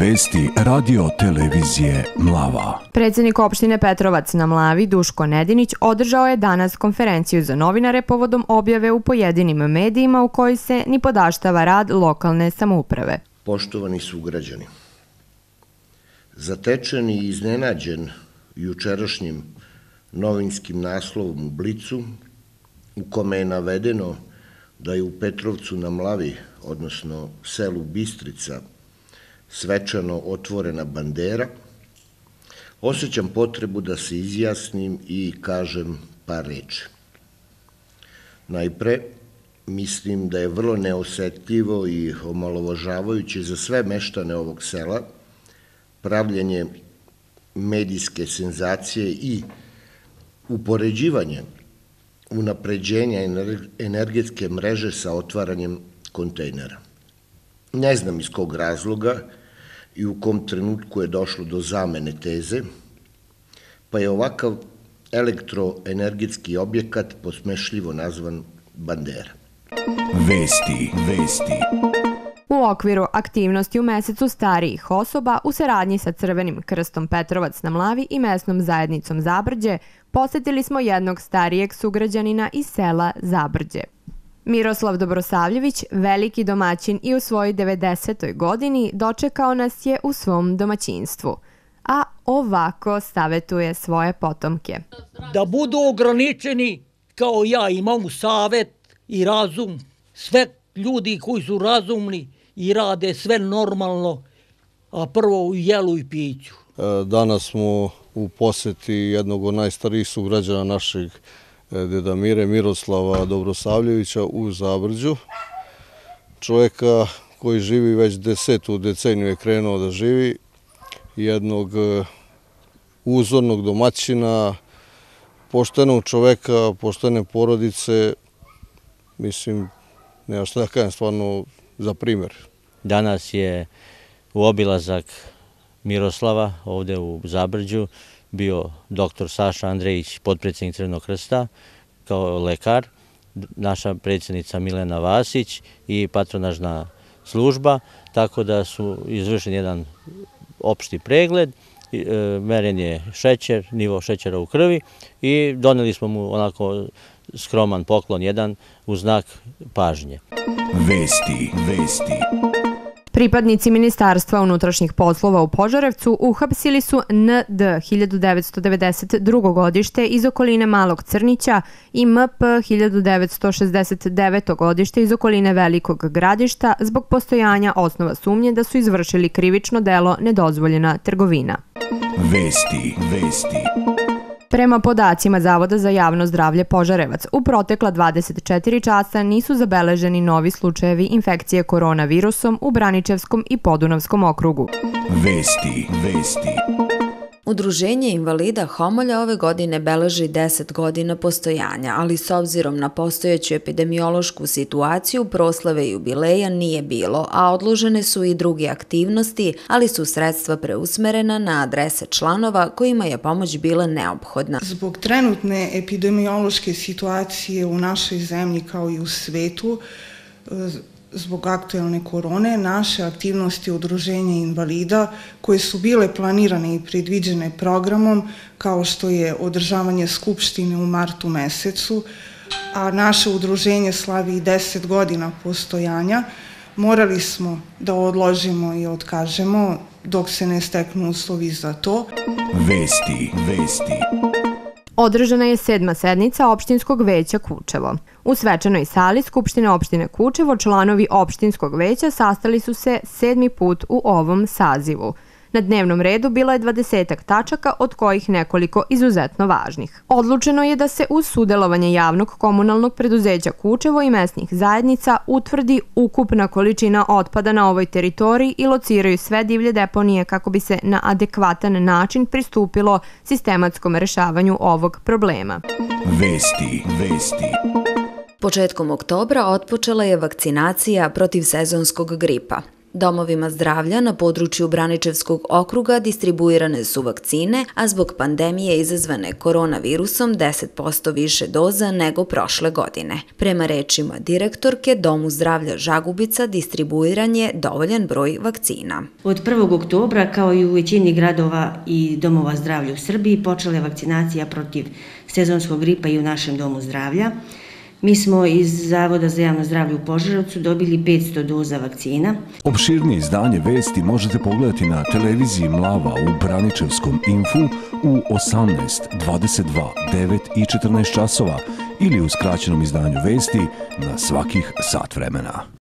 vesti radio televizije Mlava. Predsednik opštine Petrovac na Mlavi Duško Nedinić održao je danas konferenciju za novinare povodom objave u pojedinim medijima u kojoj se ni podaštava rad lokalne samouprave. Poštovani sugrađani, zatečen i iznenađen jučerašnjim novinskim naslovom u Blicu, u kome je navedeno da je u Petrovcu na Mlavi, odnosno selu Bistrica, svečano otvorena bandera, osjećam potrebu da se izjasnim i kažem par reči. Najpre, mislim da je vrlo neosetljivo i omalovažavajuće za sve meštane ovog sela pravljenje medijske senzacije i upoređivanje unapređenja energetske mreže sa otvaranjem kontejnera. Ne znam iz kog razloga i u kom trenutku je došlo do zamene teze, pa je ovakav elektroenergetski objekat posmešljivo nazvan bandera. Vesti, vesti. U okviru aktivnosti u mesecu starijih osoba u saradnji sa Crvenim krstom Petrovac na Mlavi i mesnom zajednicom Zabrđe posetili smo jednog starijeg sugrađanina iz sela Zabrđe. Miroslav Dobrosavljević, veliki domaćin i u svojoj 90. godini, dočekao nas je u svom domaćinstvu. A ovako savetuje svoje potomke. Da budu ograničeni kao ja imam savet i razum. Sve ljudi koji su razumni i rade sve normalno, a prvo u jelu i piću. E, danas smo u poseti jednog od najstarijih sugrađana našeg deda Mire Miroslava Dobrosavljevića u Zabrđu. Čoveka koji živi već desetu deceniju je krenuo da živi, jednog e, uzornog domaćina, poštenog čoveka, poštene porodice, mislim, nema šta da kajem, stvarno za primjer. Danas je u obilazak Miroslava ovde u Zabrđu bio doktor Saša Andrejić, podpredsednik Crvenog krsta, kao lekar, naša predsjednica Milena Vasić i patronažna služba, tako da su izvršen jedan opšti pregled, e, meren je šećer, nivo šećera u krvi i doneli smo mu onako skroman poklon jedan u znak pažnje. Vesti, vesti. Pripadnici Ministarstva unutrašnjih poslova u Požarevcu uhapsili su ND 1992. godište iz okoline Malog Crnića i MP 1969. godište iz okoline Velikog gradišta zbog postojanja osnova sumnje da su izvršili krivično delo nedozvoljena trgovina. Vesti, vesti. Prema podacima Zavoda za javno zdravlje Požarevac, u protekla 24 časa nisu zabeleženi novi slučajevi infekcije koronavirusom u Braničevskom i Podunavskom okrugu. Vesti, vesti. Udruženje invalida Homolja ove godine beleži 10 godina postojanja, ali s obzirom na postojeću epidemiološku situaciju proslave jubileja nije bilo, a odložene su i druge aktivnosti, ali su sredstva preusmerena na adrese članova kojima je pomoć bila neophodna. Zbog trenutne epidemiološke situacije u našoj zemlji kao i u svetu, zbog aktuelne korone naše aktivnosti udruženja invalida koje su bile planirane i predviđene programom kao što je održavanje skupštine u martu mesecu, a naše udruženje slavi i 10 godina postojanja, morali smo da odložimo i otkažemo dok se ne steknu uslovi za to. Vesti, vesti. Održana je sedma sednica opštinskog veća Kučevo. U svečanoj sali Skupštine opštine Kučevo članovi opštinskog veća sastali su se sedmi put u ovom sazivu – Na dnevnom redu bilo je dvadesetak tačaka, od kojih nekoliko izuzetno važnih. Odlučeno je da se uz sudelovanje javnog komunalnog preduzeća Kučevo i mesnih zajednica utvrdi ukupna količina otpada na ovoj teritoriji i lociraju sve divlje deponije kako bi se na adekvatan način pristupilo sistematskom rešavanju ovog problema. Vesti, vesti. Početkom oktobra otpočela je vakcinacija protiv sezonskog gripa. Domovima zdravlja na području Braničevskog okruga distribuirane su vakcine, a zbog pandemije izazvane koronavirusom 10% više doza nego prošle godine. Prema rečima direktorke Domu zdravlja Žagubica distribuiran je dovoljan broj vakcina. Od 1. oktobra, kao i u većini gradova i domova zdravlja u Srbiji, počela je vakcinacija protiv sezonskog gripa i u našem domu zdravlja. Mi smo iz Zavoda za javno zdravlje u Požarovcu dobili 500 doza vakcina. Opširnije izdanje vesti možete pogledati na televiziji Mlava u Braničevskom infu u 18, 22, 9 i 14 časova ili u skraćenom izdanju vesti na svakih sat vremena.